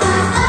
Bye.